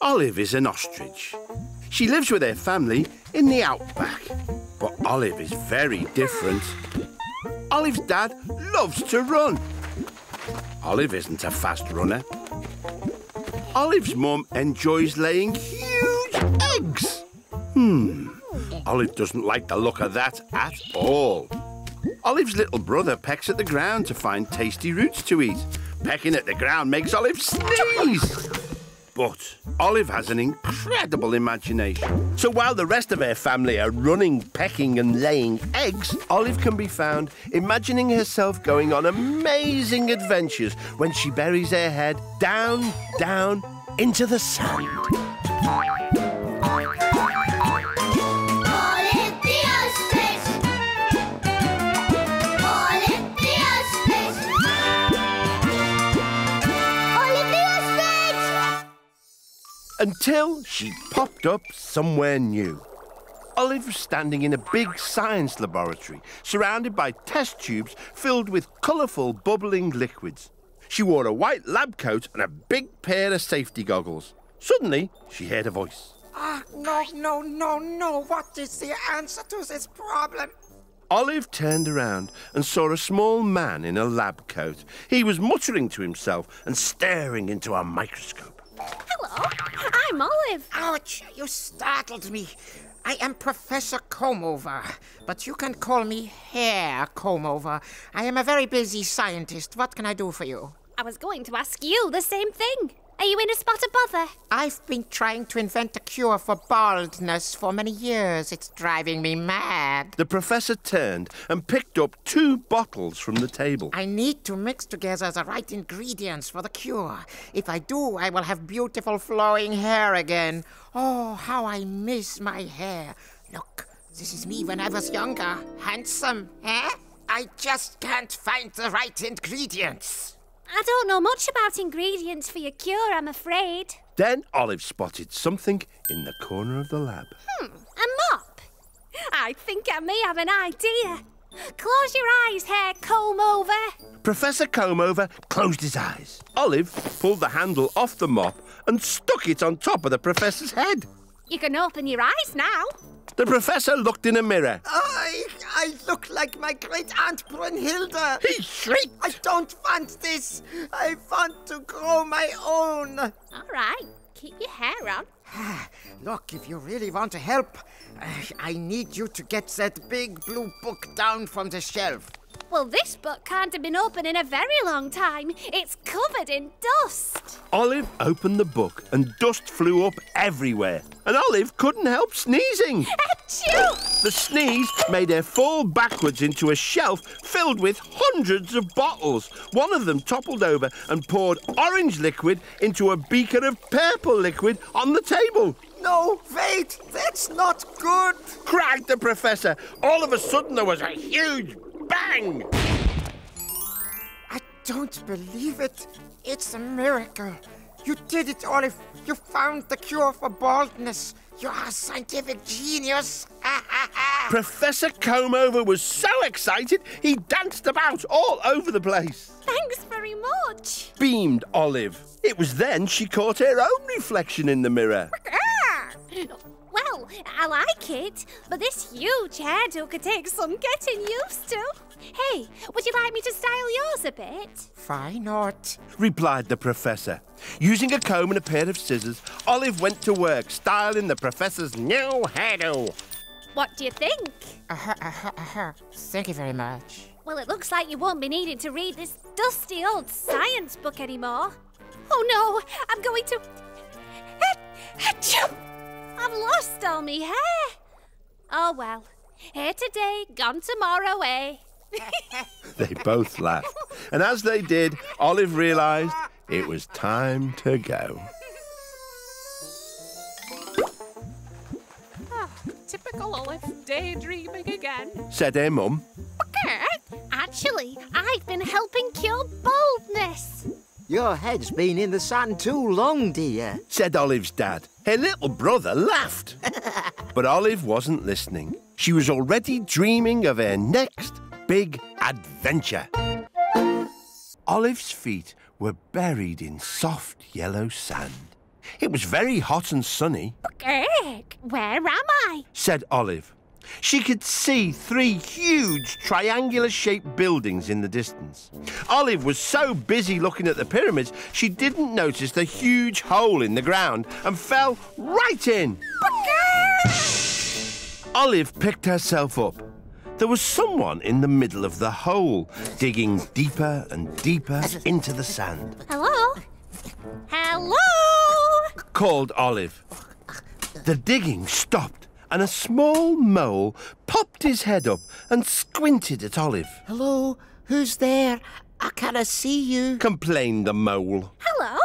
Olive is an ostrich. She lives with her family in the outback. But Olive is very different. Olive's dad loves to run. Olive isn't a fast runner. Olive's mum enjoys laying huge eggs. Hmm. Olive doesn't like the look of that at all. Olive's little brother pecks at the ground to find tasty roots to eat. Pecking at the ground makes Olive sneeze. But Olive has an incredible imagination. So while the rest of her family are running, pecking, and laying eggs, Olive can be found imagining herself going on amazing adventures when she buries her head down, down into the sand. Until she popped up somewhere new. Olive was standing in a big science laboratory, surrounded by test tubes filled with colourful, bubbling liquids. She wore a white lab coat and a big pair of safety goggles. Suddenly, she heard a voice. Ah, no, no, no, no. What is the answer to this problem? Olive turned around and saw a small man in a lab coat. He was muttering to himself and staring into a microscope. Hello, I'm Olive. Ouch, you startled me. I am Professor Comeover, but you can call me Hair Comeover. I am a very busy scientist. What can I do for you? I was going to ask you the same thing. Are you in a spot of bother? I've been trying to invent a cure for baldness for many years. It's driving me mad. The professor turned and picked up two bottles from the table. I need to mix together the right ingredients for the cure. If I do, I will have beautiful flowing hair again. Oh, how I miss my hair. Look, this is me when I was younger. Handsome, eh? I just can't find the right ingredients. I don't know much about ingredients for your cure, I'm afraid. Then Olive spotted something in the corner of the lab. Hmm, a mop. I think I may have an idea. Close your eyes, hair comb over. Professor Comeover closed his eyes. Olive pulled the handle off the mop and stuck it on top of the professor's head. You can open your eyes now. The professor looked in a mirror. I, I look like my great aunt Brunhilde. He shrieked. I don't want this. I want to grow my own. All right, keep your hair on. Look, if you really want to help, uh, I need you to get that big blue book down from the shelf. Well, this book can't have been open in a very long time. It's covered in dust. Olive opened the book and dust flew up everywhere. And Olive couldn't help sneezing. Achoo! The sneeze made her fall backwards into a shelf filled with hundreds of bottles. One of them toppled over and poured orange liquid into a beaker of purple liquid on the table. No, wait, that's not good. Cried the professor. All of a sudden, there was a huge bang. I don't believe it. It's a miracle. You did it, Olive. You found the cure for baldness. You're a scientific genius. Professor Comeover was so excited he danced about all over the place. Thanks very much. Beamed Olive. It was then she caught her own reflection in the mirror. Ah! Well, I like it, but this huge hairdo could take some getting used to. Hey, would you like me to style yours a bit? Why not? replied the professor. Using a comb and a pair of scissors, Olive went to work styling the professor's new hairdo. What do you think? Uh-huh, uh-huh, uh-huh. Thank you very much. Well, it looks like you won't be needing to read this dusty old science book anymore. Oh no, I'm going to. Achoo! I've lost all me hair. Oh well, here today, gone tomorrow, eh? They both laughed. And as they did, Olive realized it was time to go. Typical Olive, daydreaming again. Said her mum. Actually, I've been helping cure baldness. Your head's been in the sun too long, dear. Said Olive's dad. Her little brother laughed. but Olive wasn't listening. She was already dreaming of her next big adventure. Olive's feet were buried in soft yellow sand. It was very hot and sunny, Greg, where am I? said Olive. She could see three huge triangular shaped buildings in the distance. Olive was so busy looking at the pyramids, she didn't notice the huge hole in the ground and fell right in. Olive picked herself up. There was someone in the middle of the hole, digging deeper and deeper into the sand. Hello? Hello? Called Olive. The digging stopped, and a small mole popped his head up and squinted at Olive. Hello? Who's there? I cannot see you. Complained the mole. Hello,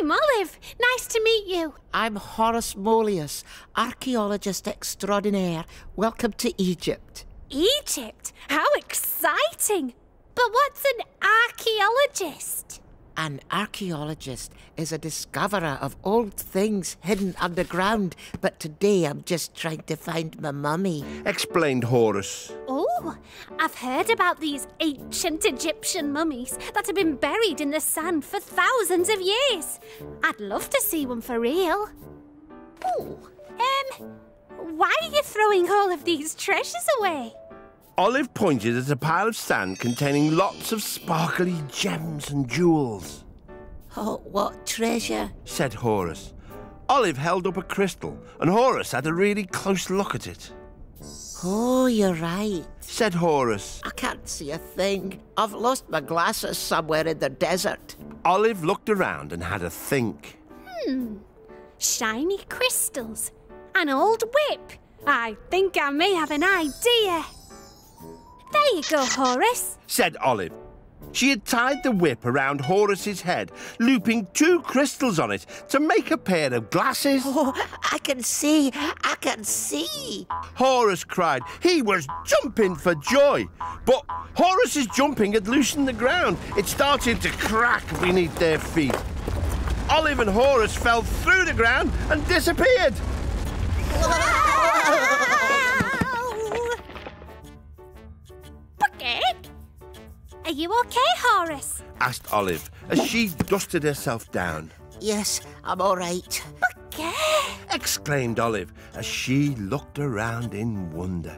I'm Olive. Nice to meet you. I'm Horace Molius, archaeologist extraordinaire. Welcome to Egypt. Egypt? How exciting! But what's an archaeologist? An archaeologist is a discoverer of old things hidden underground, but today I'm just trying to find my mummy. Explained Horus. Oh, I've heard about these ancient Egyptian mummies that have been buried in the sand for thousands of years. I'd love to see one for real. Oh, um, why are you throwing all of these treasures away? Olive pointed at a pile of sand containing lots of sparkly gems and jewels, Oh, what treasure! said Horus. Olive held up a crystal, and Horus had a really close look at it. Oh, you're right. Said Horus. I can't see a thing. I've lost my glasses somewhere in the desert. Olive looked around and had a think. Hmm, shiny crystals. An old whip. I think I may have an idea. There you go, Horace. Said Olive. She had tied the whip around Horus's head, looping two crystals on it to make a pair of glasses. Oh, I can see! I can see! Horus cried. He was jumping for joy. But Horus's jumping had loosened the ground. It started to crack beneath their feet. Olive and Horus fell through the ground and disappeared. you okay, Horace? asked Olive as she dusted herself down. Yes, I'm all right. Okay. exclaimed Olive as she looked around in wonder.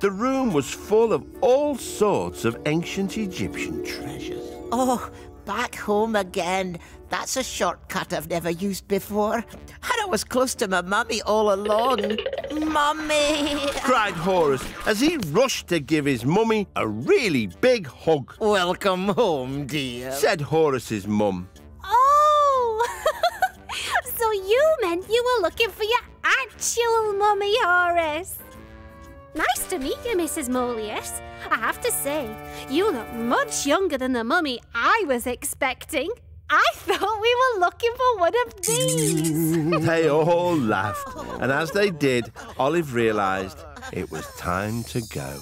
The room was full of all sorts of ancient Egyptian treasures. Oh, back home again. That's a shortcut I've never used before. And I was close to my mummy all along. Mummy! cried Horus as he rushed to give his mummy a really big hug. Welcome home, dear. Said Horus's mum. Oh! so you meant you were looking for your actual mummy, Horace. Nice to meet you, Mrs. Molius. I have to say, you look much younger than the mummy I was expecting. I thought we were looking for one of these. They all laughed, oh. and as they did, Olive realized it was time to go.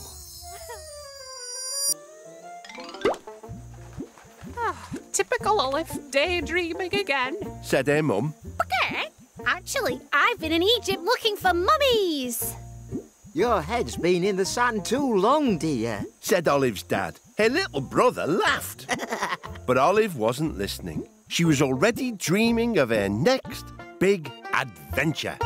Ah, typical Olive, daydreaming again. Said her mum. okay. Actually, I've been in Egypt looking for mummies. Your head's been in the sand too long, dear. Said Olive's dad. Her little brother laughed. but Olive wasn't listening. She was already dreaming of her next big adventure.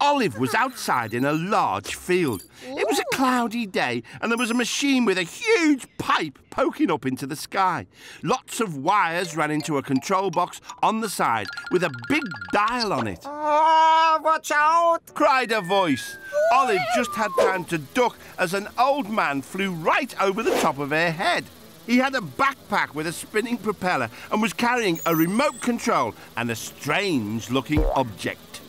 Olive was outside in a large field. It was a cloudy day, and there was a machine with a huge pipe poking up into the sky. Lots of wires ran into a control box on the side with a big dial on it. Oh, watch out! cried a voice. Olive just had time to duck as an old man flew right over the top of her head. He had a backpack with a spinning propeller and was carrying a remote control and a strange looking object.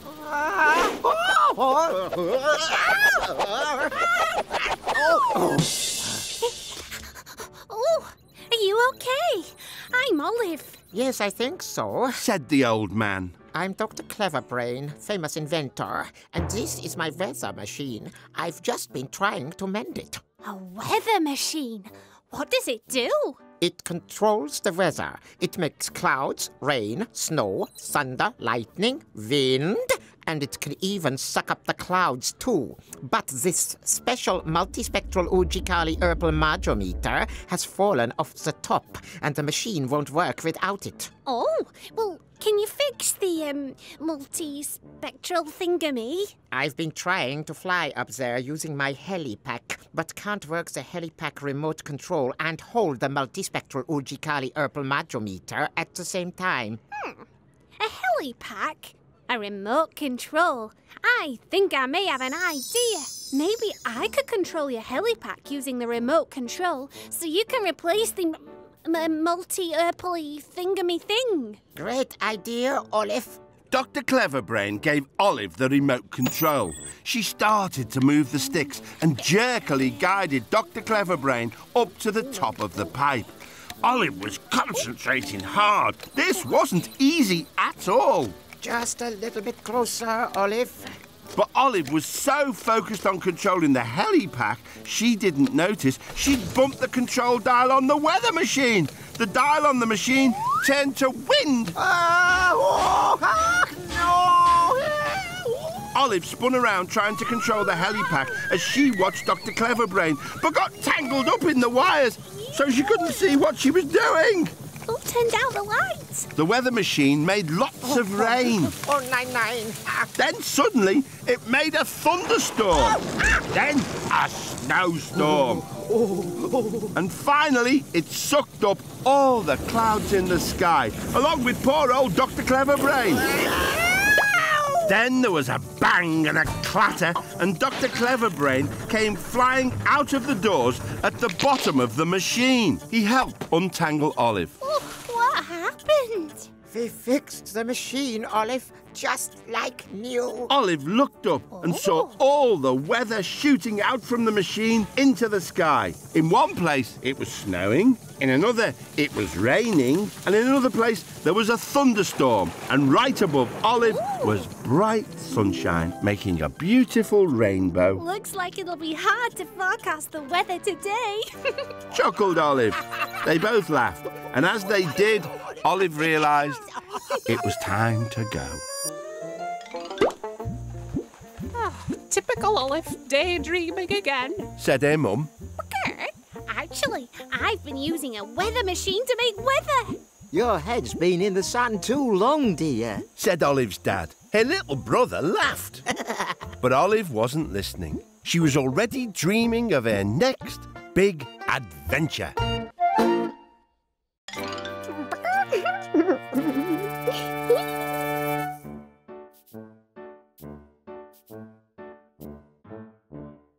Oh, are you okay? I'm Olive. Yes, I think so. Said the old man. I'm Dr. Cleverbrain, famous inventor, and this is my weather machine. I've just been trying to mend it. A weather machine. What does it do? It controls the weather. It makes clouds, rain, snow, thunder, lightning, wind, and it can even suck up the clouds too. But this special multispectral Ujikali herbal madrometer has fallen off the top, and the machine won't work without it. Oh, well, can you fix the um, multi-spectral thingamy? I've been trying to fly up there using my helipack, but can't work the helipack remote control and hold the multispectral Ujikali Erpal Madrometer at the same time. Hmm. A helipack? A remote control? I think I may have an idea. Maybe I could control your helipack using the remote control so you can replace the m- m- multi-erpally thingamy thing. Great idea, Olive. Dr. Cleverbrain gave Olive the remote control. She started to move the sticks and jerkily guided Dr. Cleverbrain up to the top of the pipe. Olive was concentrating hard. This wasn't easy at all. Just a little bit closer, Olive. But Olive was so focused on controlling the helipack, she didn't notice she'd bumped the control dial on the weather machine. The dial on the machine turned to wind. Olive spun around trying to control the helipack as she watched Dr. Cleverbrain, but got tangled up in the wires, so she couldn't see what she was doing. Who turned out the lights? The weather machine made lots of oh, oh, rain. Oh, oh, nine, nine. Then suddenly it made a thunderstorm. Ah! then a snowstorm. Oh, And finally it sucked up all the clouds in the sky, along with poor old Dr. Cleverbrain. Then there was a bang and a clatter, and Dr. Cleverbrain came flying out of the doors at the bottom of the machine. He helped untangle Olive. Oh. We fixed the machine, Olive, just like new. Olive looked up and saw oh. all the weather shooting out from the machine into the sky. In one place, it was snowing. In another, it was raining. And in another place, there was a thunderstorm. And right above Olive was bright sunshine, making a beautiful rainbow. Looks like it'll be hard to forecast the weather today. Chuckled Olive. They both laughed. And as they did, Olive realised it was time to go. Ah, typical Olive daydreaming again. Said her mum. Okay. Actually, I've been using a weather machine to make weather. Your head's been in the sun too long, dear. said Olive's dad. Her little brother laughed. but Olive wasn't listening. She was already dreaming of her next big adventure.